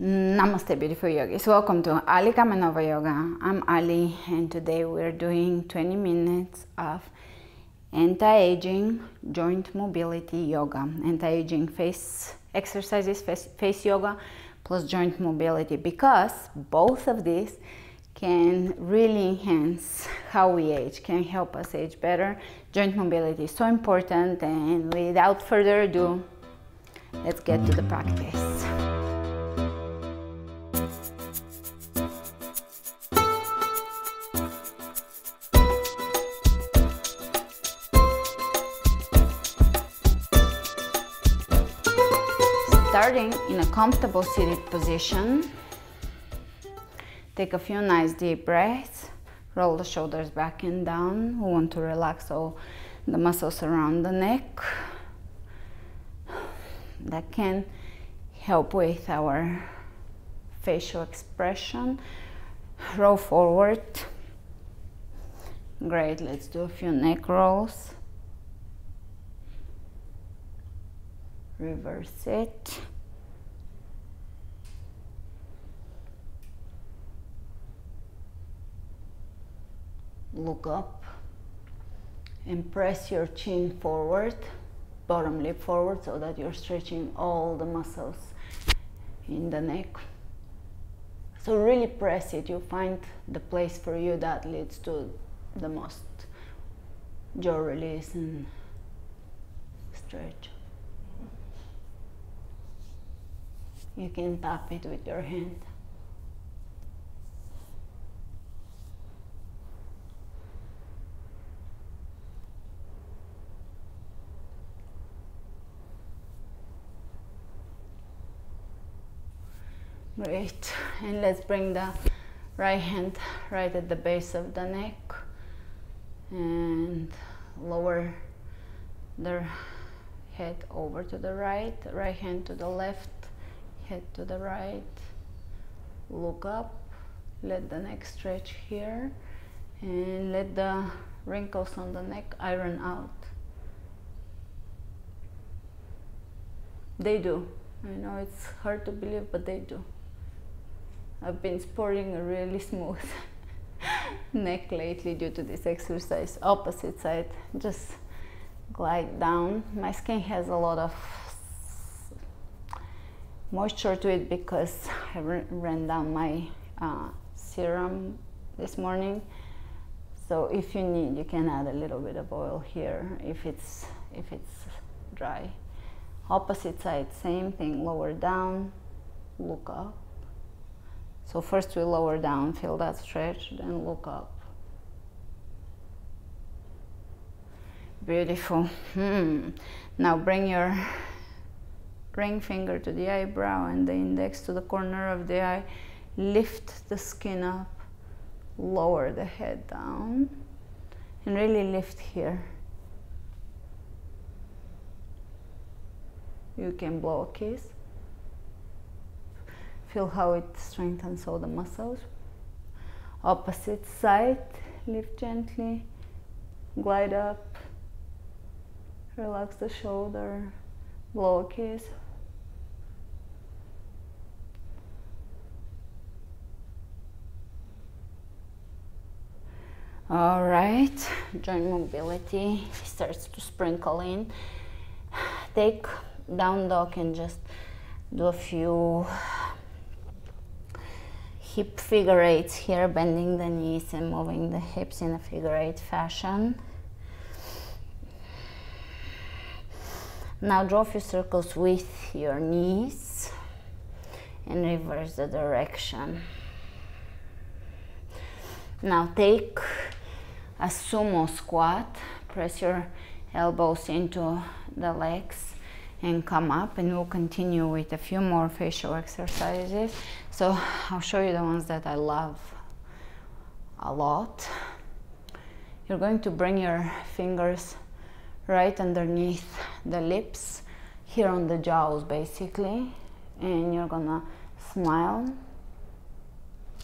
Namaste, beautiful yogis. Welcome to Ali Kamenova Yoga. I'm Ali, and today we're doing 20 minutes of anti-aging joint mobility yoga, anti-aging face exercises, face, face yoga, plus joint mobility, because both of these can really enhance how we age, can help us age better. Joint mobility is so important, and without further ado, let's get to the practice. Comfortable seated position. Take a few nice deep breaths. Roll the shoulders back and down. We want to relax all the muscles around the neck. That can help with our facial expression. Roll forward. Great, let's do a few neck rolls. Reverse it. Look up and press your chin forward, bottom lip forward so that you're stretching all the muscles in the neck. So really press it, you find the place for you that leads to the most jaw release and stretch. You can tap it with your hand. Great. And let's bring the right hand right at the base of the neck and lower the head over to the right, right hand to the left, head to the right. Look up, let the neck stretch here and let the wrinkles on the neck iron out. They do. I know it's hard to believe, but they do. I've been sporting a really smooth neck lately due to this exercise. Opposite side, just glide down. My skin has a lot of moisture to it because I ran down my uh, serum this morning. So if you need, you can add a little bit of oil here if it's if it's dry. Opposite side, same thing. Lower down, look up. So first we lower down, feel that stretch, then look up. Beautiful. Hmm. Now bring your ring finger to the eyebrow and the index to the corner of the eye. Lift the skin up, lower the head down, and really lift here. You can blow a kiss. Feel how it strengthens all the muscles. Opposite side, lift gently, glide up, relax the shoulder, kiss. All right, joint mobility starts to sprinkle in. Take down dog and just do a few hip figure eights here, bending the knees and moving the hips in a figure eight fashion. Now draw a few circles with your knees and reverse the direction. Now take a sumo squat, press your elbows into the legs and come up and we'll continue with a few more facial exercises. So I'll show you the ones that I love a lot. You're going to bring your fingers right underneath the lips, here on the jaws basically, and you're gonna smile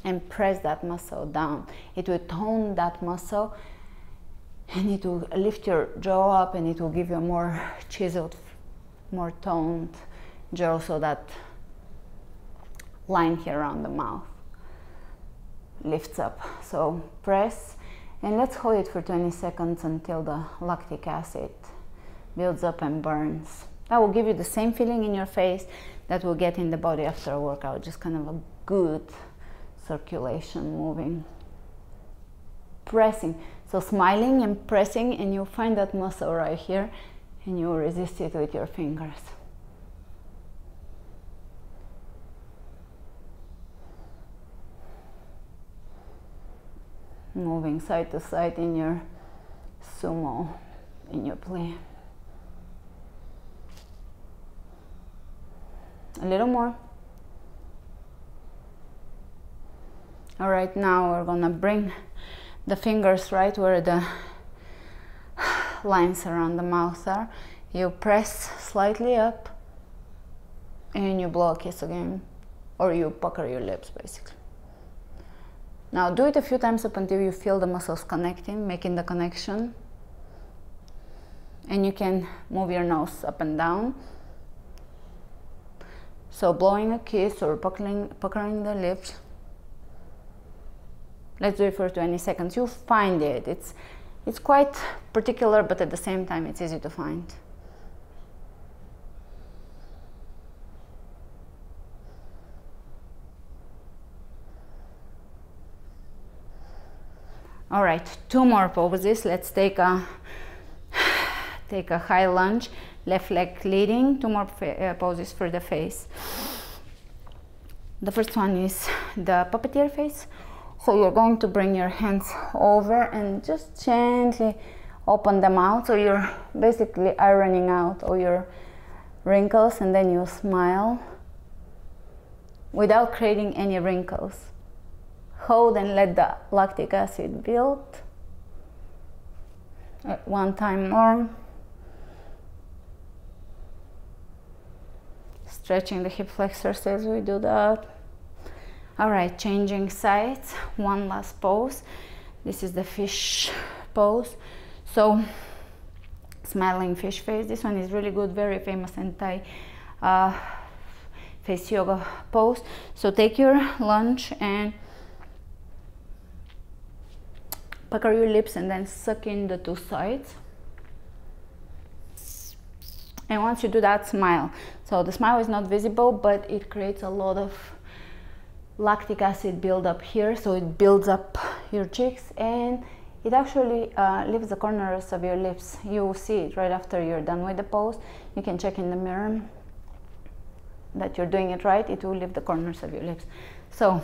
and press that muscle down. It will tone that muscle and it will lift your jaw up and it will give you a more chiseled more toned jaw so that line here around the mouth lifts up. So press and let's hold it for 20 seconds until the lactic acid builds up and burns. That will give you the same feeling in your face that we'll get in the body after a workout, just kind of a good circulation moving. Pressing, so smiling and pressing, and you'll find that muscle right here, and you'll resist it with your fingers. Moving side to side in your sumo, in your play. A little more. All right, now we're gonna bring the fingers right where the lines around the mouth are. You press slightly up and you blow a kiss again, or you pucker your lips basically. Now do it a few times up until you feel the muscles connecting, making the connection. And you can move your nose up and down. So blowing a kiss or puckering, puckering the lips. Let's do it for 20 seconds. You'll find it. It's, it's quite particular, but at the same time, it's easy to find. All right, two more poses. Let's take a take a high lunge, left leg leading. Two more uh, poses for the face. The first one is the puppeteer face. So you're going to bring your hands over and just gently open them out. So you're basically ironing out all your wrinkles and then you smile without creating any wrinkles hold and let the lactic acid build. One time more. Stretching the hip flexors as we do that. All right, changing sides. One last pose. This is the fish pose. So, smiling fish face. This one is really good, very famous anti uh, face yoga pose. So take your lunge and pucker your lips and then suck in the two sides. And once you do that, smile. So the smile is not visible, but it creates a lot of lactic acid buildup here. So it builds up your cheeks and it actually uh, leaves the corners of your lips. You will see it right after you're done with the pose. You can check in the mirror that you're doing it right. It will leave the corners of your lips. So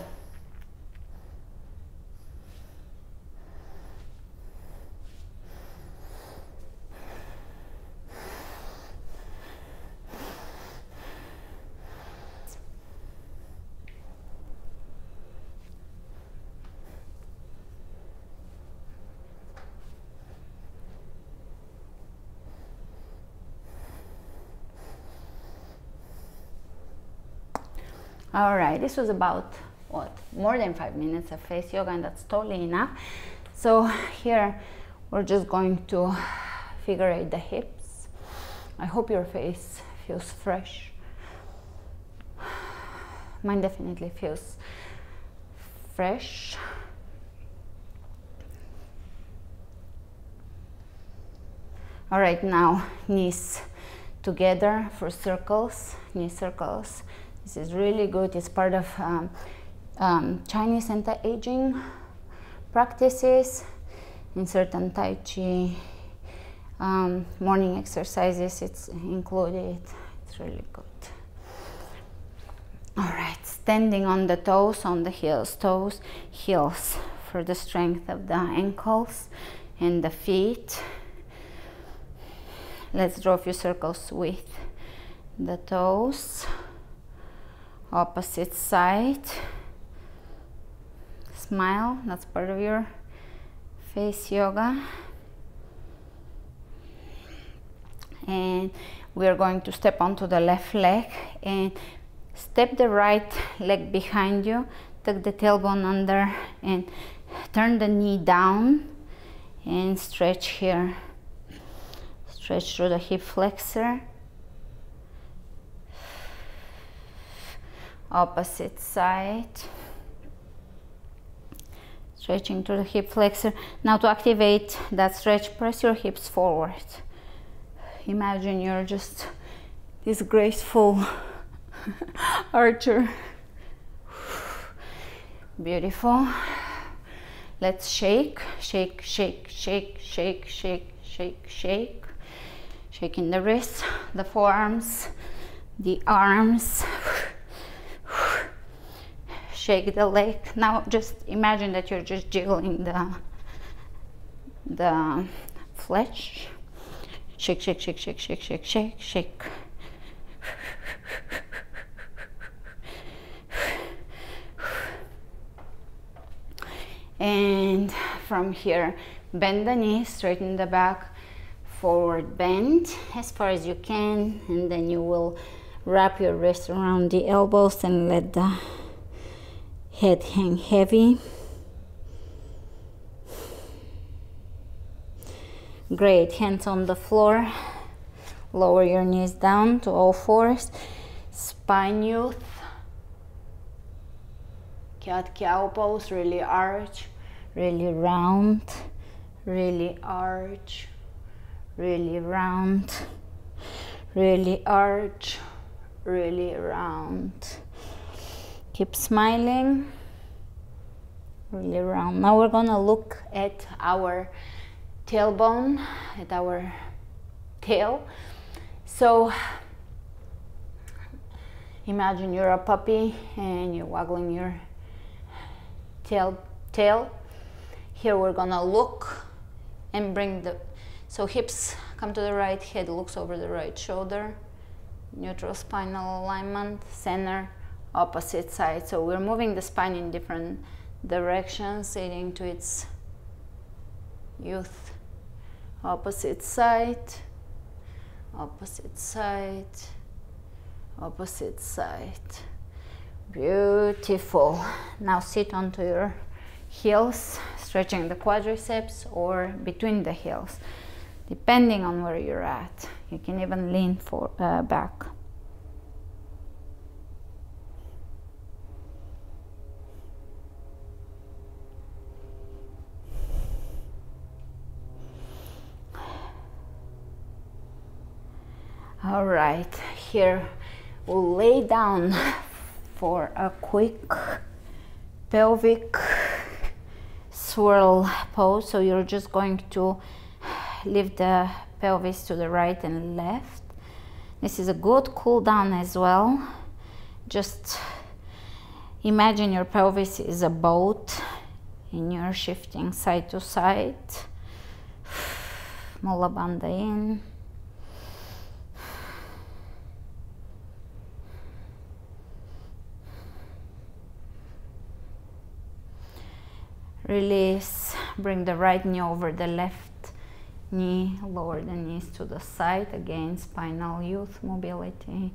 All right, this was about what more than five minutes of face yoga, and that's totally enough. So here we're just going to figure out the hips. I hope your face feels fresh. Mine definitely feels fresh. All right, now knees together for circles, knee circles. This is really good. It's part of um, um, Chinese anti-aging practices in certain Tai Chi um, morning exercises. It's included. It's really good. All right, standing on the toes, on the heels, toes, heels for the strength of the ankles and the feet. Let's draw a few circles with the toes opposite side. Smile that's part of your face yoga. And we are going to step onto the left leg and step the right leg behind you. Tuck the tailbone under and turn the knee down and stretch here. Stretch through the hip flexor opposite side. Stretching to the hip flexor. Now to activate that stretch press your hips forward. Imagine you're just this graceful archer. Beautiful. Let's shake shake shake shake shake shake shake shake. Shaking the wrists the forearms the arms shake the leg. Now just imagine that you're just jiggling the, the flesh. Shake, shake, shake, shake, shake, shake, shake, shake. And from here, bend the knee, straighten the back, forward bend as far as you can. And then you will wrap your wrist around the elbows and let the head hang heavy. Great hands on the floor. Lower your knees down to all fours. Spine youth. Cat cow pose really arch really round really arch really round really arch really round keep smiling. Really round. Now we're gonna look at our tailbone at our tail. So imagine you're a puppy and you're waggling your tail tail. Here we're gonna look and bring the so hips come to the right head looks over the right shoulder. Neutral spinal alignment center opposite side. So we're moving the spine in different directions leading to its youth. Opposite side. Opposite side. Opposite side. Beautiful. Now sit onto your heels stretching the quadriceps or between the heels depending on where you're at. You can even lean for uh, back all right here we'll lay down for a quick pelvic swirl pose. So you're just going to lift the pelvis to the right and left. This is a good cool down as well. Just imagine your pelvis is a boat and you're shifting side to side. Mula Bandha in release bring the right knee over the left knee lower the knees to the side. Again spinal youth mobility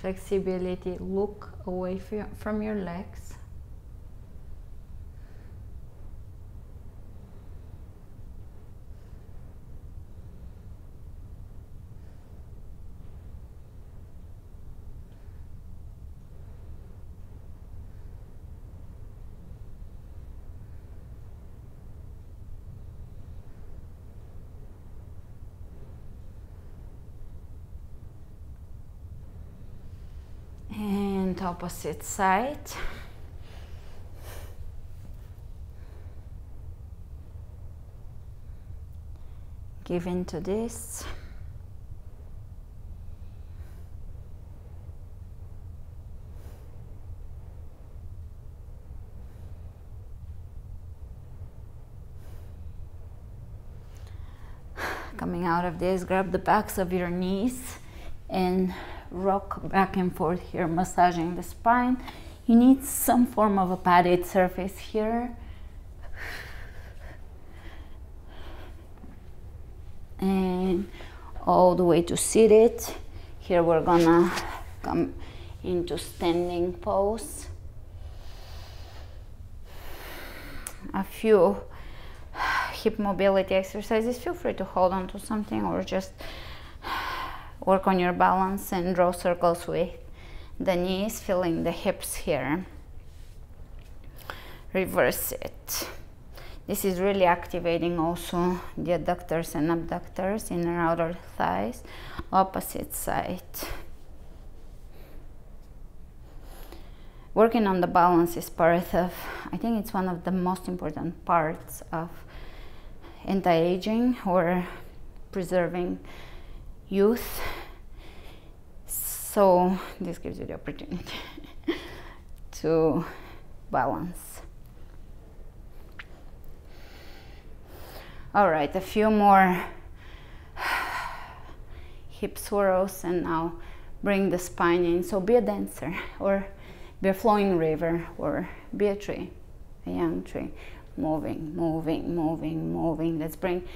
flexibility look away from your legs opposite side. Give into this. Coming out of this, grab the backs of your knees and rock back and forth here, massaging the spine. You need some form of a padded surface here. And all the way to seated. Here we're gonna come into standing pose. A few hip mobility exercises. Feel free to hold on to something or just work on your balance and draw circles with the knees, feeling the hips here. Reverse it. This is really activating also the adductors and abductors, inner outer thighs, opposite side. Working on the balance is part of, I think it's one of the most important parts of anti-aging or preserving youth. So this gives you the opportunity to balance. All right, a few more hip swirls and now bring the spine in. So be a dancer or be a flowing river or be a tree, a young tree. Moving, moving, moving, moving. Let's bring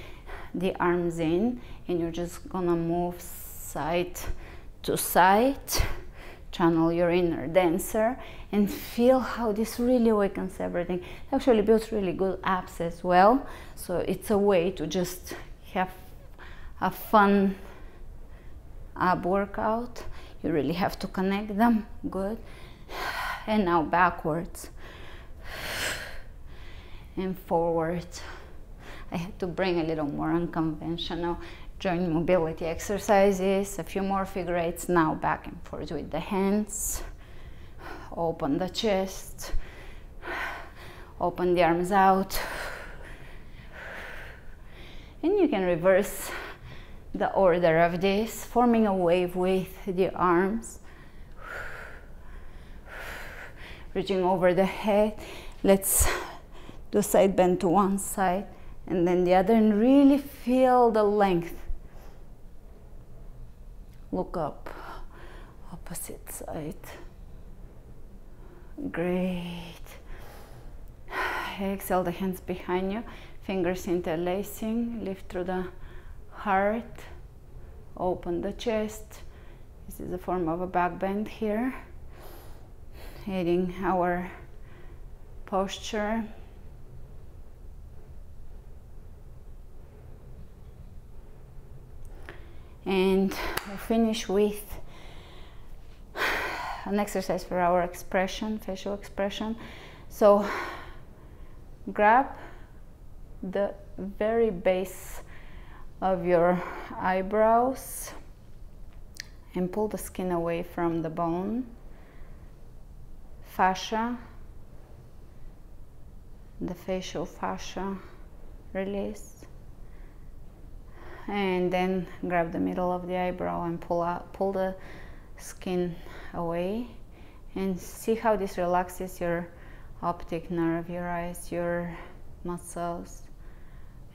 the arms in and you're just gonna move side to sight, Channel your inner dancer and feel how this really awakens everything. Actually builds really good abs as well. So it's a way to just have a fun ab workout. You really have to connect them. Good. And now backwards and forward. I had to bring a little more unconventional joint mobility exercises, a few more figure eights now back and forth with the hands. Open the chest, open the arms out. And you can reverse the order of this, forming a wave with the arms. Reaching over the head. Let's do side bend to one side and then the other and really feel the length. Look up, opposite side. Great. Exhale the hands behind you, fingers interlacing, lift through the heart, open the chest. This is a form of a back bend here, aiding our posture. And we'll finish with an exercise for our expression, facial expression. So grab the very base of your eyebrows and pull the skin away from the bone. Fascia, the facial fascia release. And then grab the middle of the eyebrow and pull out, pull the skin away and see how this relaxes your optic nerve, your eyes, your muscles.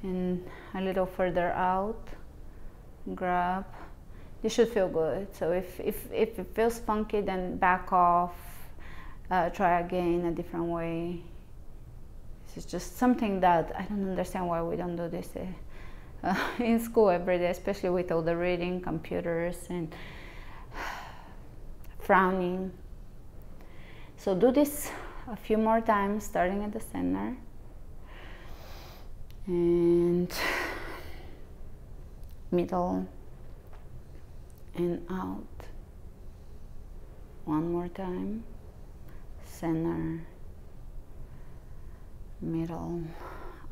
And a little further out, grab. This should feel good. So if, if, if it feels funky, then back off. Uh, try again a different way. This is just something that I don't understand why we don't do this uh, in school every day, especially with all the reading, computers, and frowning. So do this a few more times, starting at the center. And middle and out. One more time. Center, middle,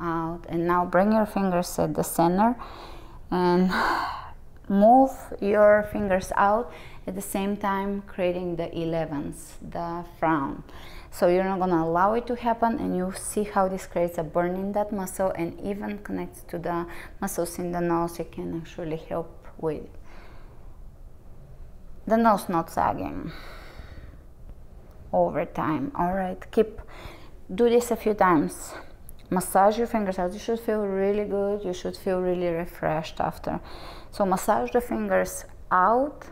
out. And now bring your fingers at the center and move your fingers out at the same time creating the 11s, the frown. So you're not gonna allow it to happen and you see how this creates a burn in that muscle and even connects to the muscles in the nose. It can actually help with the nose not sagging over time. All right, keep, do this a few times. Massage your fingers out. You should feel really good. You should feel really refreshed after. So massage the fingers out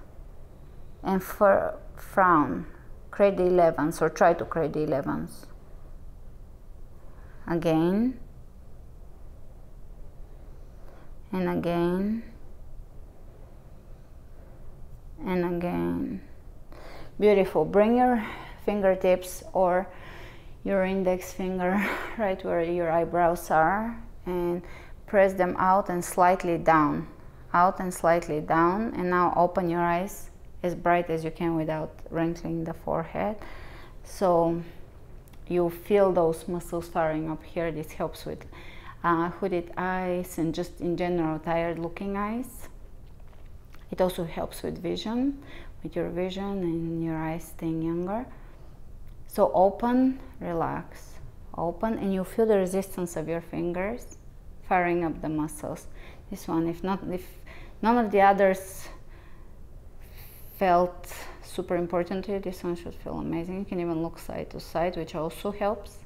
and for frown. Create the 11s or try to create the 11s. Again. And again. And again. Beautiful. Bring your fingertips or your index finger right where your eyebrows are and press them out and slightly down out and slightly down. And now open your eyes as bright as you can without wrinkling the forehead. So you feel those muscles firing up here. This helps with uh, hooded eyes and just in general tired looking eyes. It also helps with vision with your vision and your eyes staying younger so open relax. Open and you feel the resistance of your fingers firing up the muscles. This one if not if none of the others felt super important to you this one should feel amazing. You can even look side to side which also helps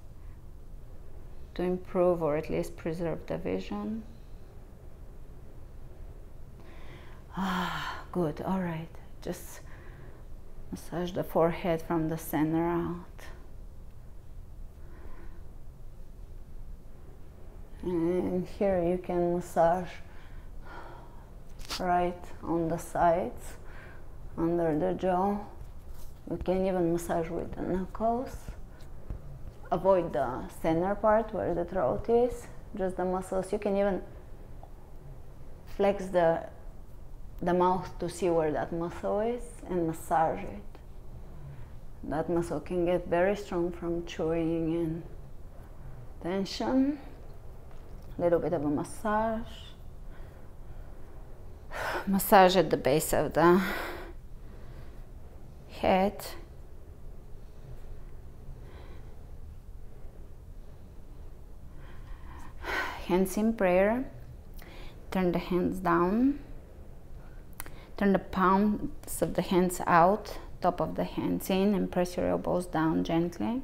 to improve or at least preserve the vision. Ah good. All right. Just massage the forehead from the center out. And here you can massage right on the sides under the jaw. You can even massage with the knuckles. Avoid the center part where the throat is just the muscles. You can even flex the the mouth to see where that muscle is and massage it that muscle can get very strong from chewing and tension a little bit of a massage. Massage at the base of the head. Hands in prayer. Turn the hands down. Turn the palms of the hands out, top of the hands in, and press your elbows down gently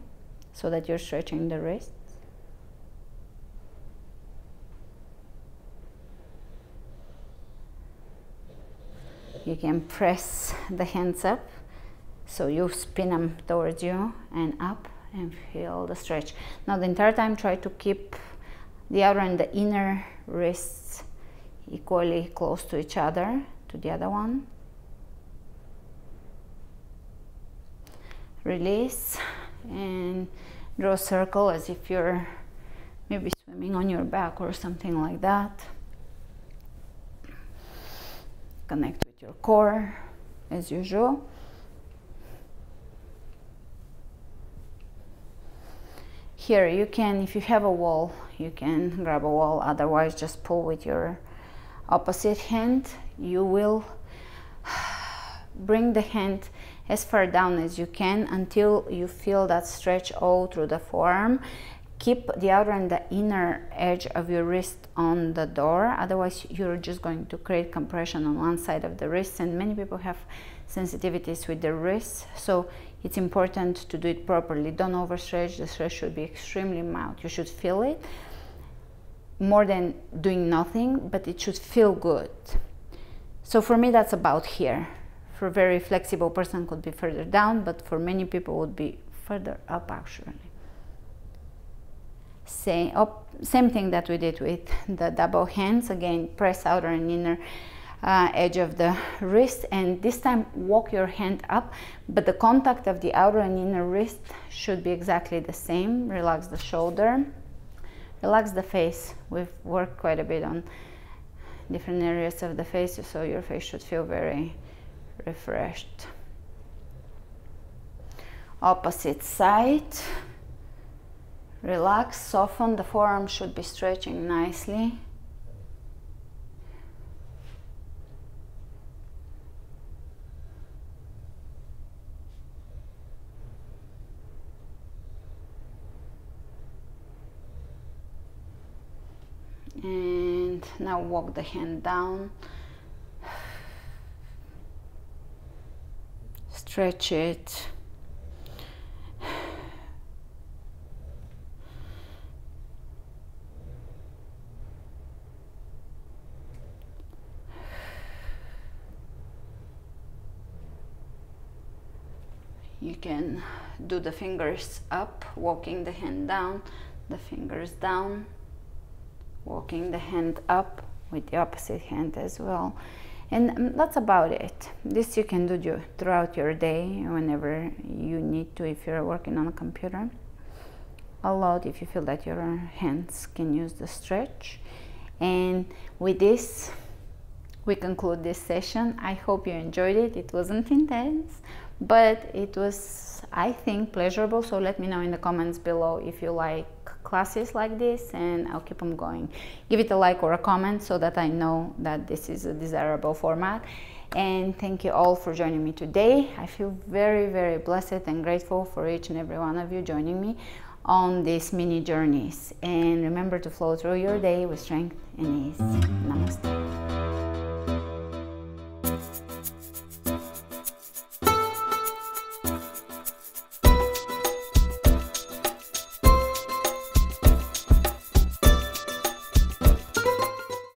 so that you're stretching the wrist. you can press the hands up so you spin them towards you and up and feel the stretch now the entire time try to keep the outer and the inner wrists equally close to each other to the other one. Release and draw a circle as if you're maybe swimming on your back or something like that. Connect with your core as usual. Here you can, if you have a wall, you can grab a wall, otherwise just pull with your opposite hand. You will bring the hand as far down as you can until you feel that stretch all through the forearm. Keep the outer and the inner edge of your wrist on the door. Otherwise you're just going to create compression on one side of the wrist and many people have sensitivities with the wrists so it's important to do it properly. Don't overstretch. The stretch should be extremely mild. You should feel it more than doing nothing but it should feel good. So for me that's about here. For a very flexible person could be further down but for many people would be further up actually. Same, oh, same thing that we did with the double hands. Again press outer and inner uh, edge of the wrist and this time walk your hand up but the contact of the outer and inner wrist should be exactly the same. Relax the shoulder relax the face. We've worked quite a bit on different areas of the face so your face should feel very refreshed. Opposite side. Relax, soften, the forearm should be stretching nicely. And now walk the hand down. Stretch it. you can do the fingers up walking the hand down the fingers down walking the hand up with the opposite hand as well and um, that's about it this you can do throughout your day whenever you need to if you're working on a computer a lot if you feel that your hands can use the stretch and with this we conclude this session. I hope you enjoyed it. It wasn't intense, but it was, I think, pleasurable. So let me know in the comments below if you like classes like this and I'll keep them going. Give it a like or a comment so that I know that this is a desirable format. And thank you all for joining me today. I feel very, very blessed and grateful for each and every one of you joining me on these mini journeys. And remember to flow through your day with strength and ease. Namaste.